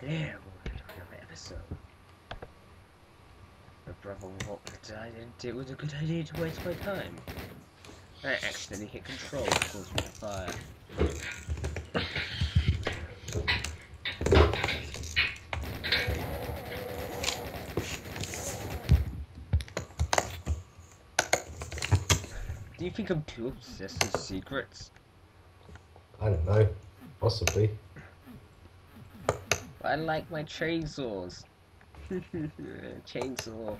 Hello, another episode. My brother walked I didn't it was a good idea to waste my time. I accidentally hit control and caused me fire. Do you think I'm too obsessed with secrets? I don't know. Possibly. I like my chainsaws. Chainsaw.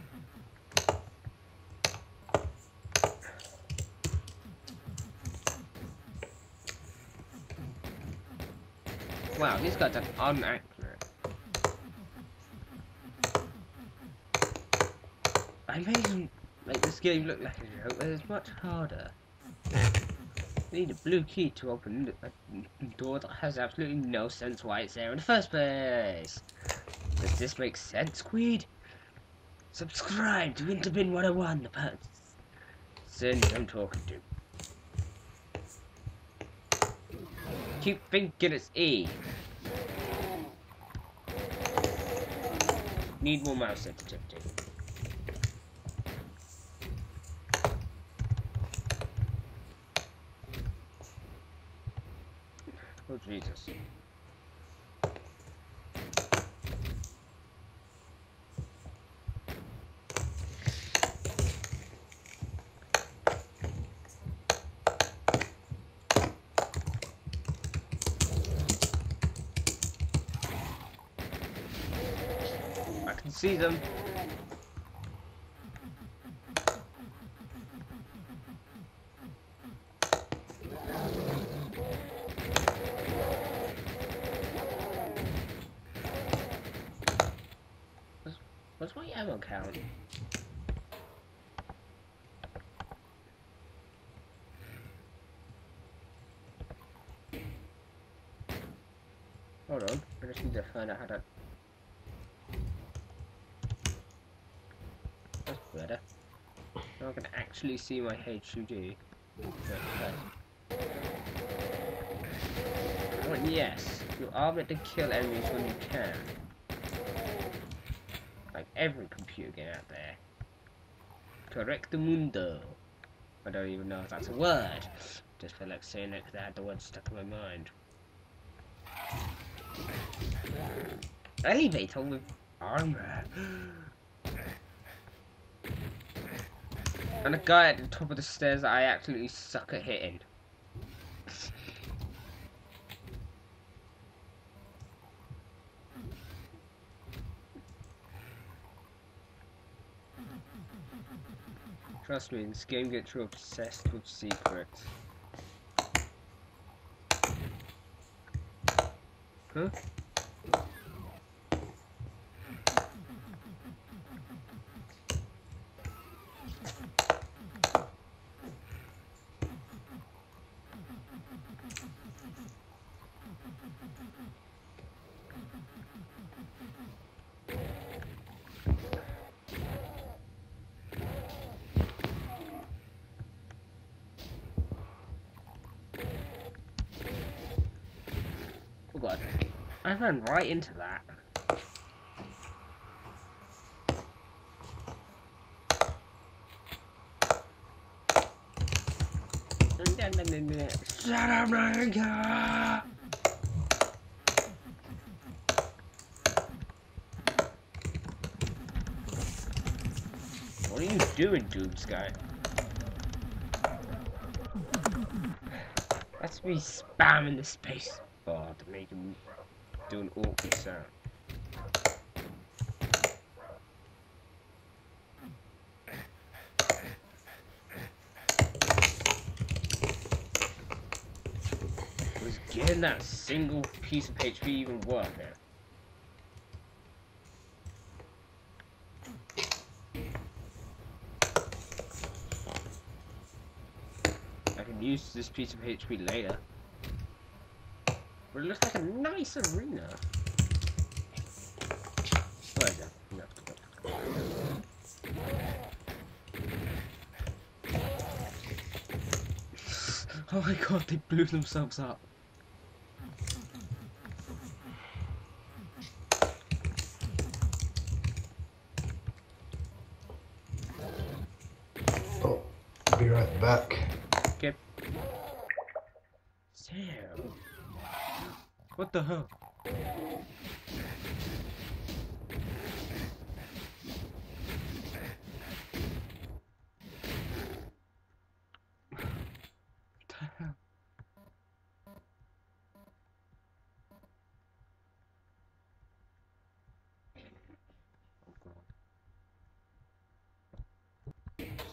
Wow, these guys are unaccurate. I made make this game look like a joke, but it's much harder. Need a blue key to open a uh, door that has absolutely no sense why it's there in the first place. Does this make sense, Queed? Subscribe to Winterbin 101, the person I'm talking to. Keep thinking it's E. Need more mouse sensitivity. Oh Jesus. I can see them. My ammo count? Hold on, I just need to find out how to That's better. Now I can actually see my HUD. Oh, yes, you are meant to kill enemies when you can. Every computer game out there. Correcto mundo. I don't even know if that's a word. Just feel like saying it because I had the word stuck in my mind. Elevator with armor. And a guy at the top of the stairs that I absolutely suck at hitting. Trust me, this game gets you obsessed with secrets. Huh? God. I ran right into that. Shut up, Lanka! What are you doing, Tube Sky? That's me spamming the space bar to make him do an awkward sound. Was getting that single piece of HP even worth it? I can use this piece of HP later. But it looks like a nice arena. Oh my god, they blew themselves up. I'll be right back. Okay. Damn what the hell?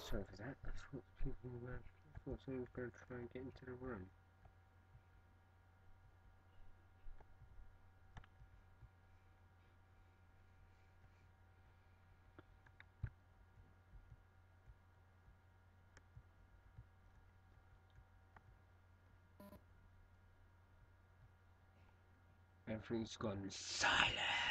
Sorry for that. I thought people were. I thought someone was going to try and get into the room. Everything's gone silent.